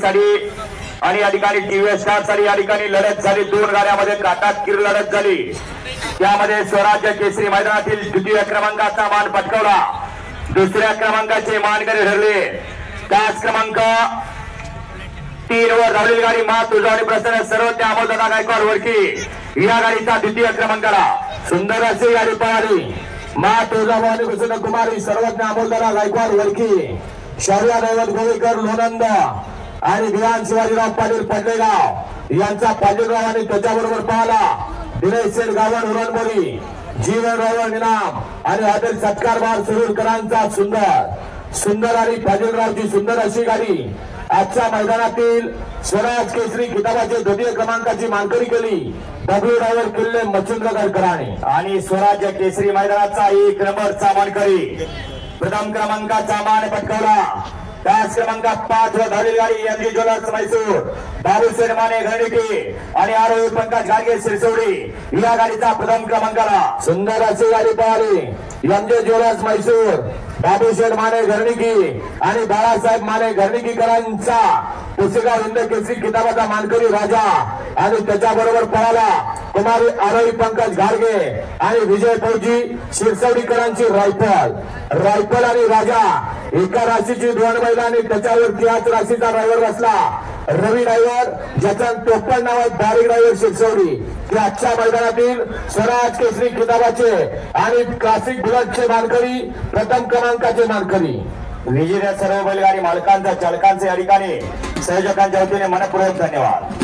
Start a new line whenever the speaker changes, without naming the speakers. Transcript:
साठी आणि या ठिकाणी टीव्हीएस कारसाठी या ठिकाणी लढत झाली. दोन गाड्यामध्ये काटाकीर लढत झाली. त्यामध्ये स्वराज्य केसरी मैदानातील द्वितीय क्रमांकाचा मान पटकवला. दुसऱ्या क्रमांकाचे मानकरी ठरले. त्याच क्रमांक तीन वर धावलेली गाडी मा तुझावणी प्रसन्न सर्व त्या अमोलदादा गायकवाड वडकी या गाडीचा द्वितीय क्रमांकाला. सुंदर अशी गाडी पळाली मा तुळजाभवानी प्रसन्न कुमारी सर्वज्ञ अमोलदादा गायकवाड वडकी शौर्या दैवत गोवेकर लोनंद आणि विहान शिवाजीराव पाटील पडलेगाव यांचा पाटीलराव आणि त्याच्याबरोबर पाहला. दिनेश शेठ गावण उरणबोरी जीवन रावण इनाम आणि हॉटेल सत्कार बार सुरूरकरांचा सुंदर. सुंदर आणि फाजीलरावची सुंदर अशी गाडी आजच्या मैदानातील स्वराज केसरी किताबाचे द्वितीय क्रमांकाची मानकरी केली. डब्ल्यू ड्रायव्हर किल्ले मच्छिंद्रगड कराणे आणि स्वराज्य केसरी मैदानाचा एक नंबरचा मानकरी. प्रथम क्रमांकाचा मान पटकावला. त्याच क्रमांकात पाच व धावी गाडी M G jewellers Mysore Babu Mane घरणिकी आणि आरोही पंकज गाडगे शिरसोडी या गाडीचा प्रथम क्रमांकाला सुंदर अशी गाडी पळाली. M J jewellers Mysore Babu Mane घरणिकी आणि बाळासाहेब माने घरणिकीकरांचा पुसेगाव हिंद केसरी किताबाचा मानकरी राजा. आणि त्याच्याबरोबर पळाला कुमारी आरोही पंकज गाडगे आणि विजय फौजी शिरसवडीकरांची रायफल. रायफल आणि राजा एका राशीची दोन बैल आणि त्याच्यावर त्याच राशीचा ड्रायव्हर बसला. रवी ड्रायव्हर ज्याचं टोपण नावात आहे बारीक ड्रायव्हर शिरसवडी. ते आजच्या मैदानातील स्वराज केसरी किताबाचे आणि क्लासिक बुलटचे मानकरी प्रथम क्रमांकाचे मानकरी. विजेत्या सर्व बैलगाडी मालकांचा चालकांचे या ठिकाणी संयोजकांच्या वतीने मनपूर्वक धन्यवाद.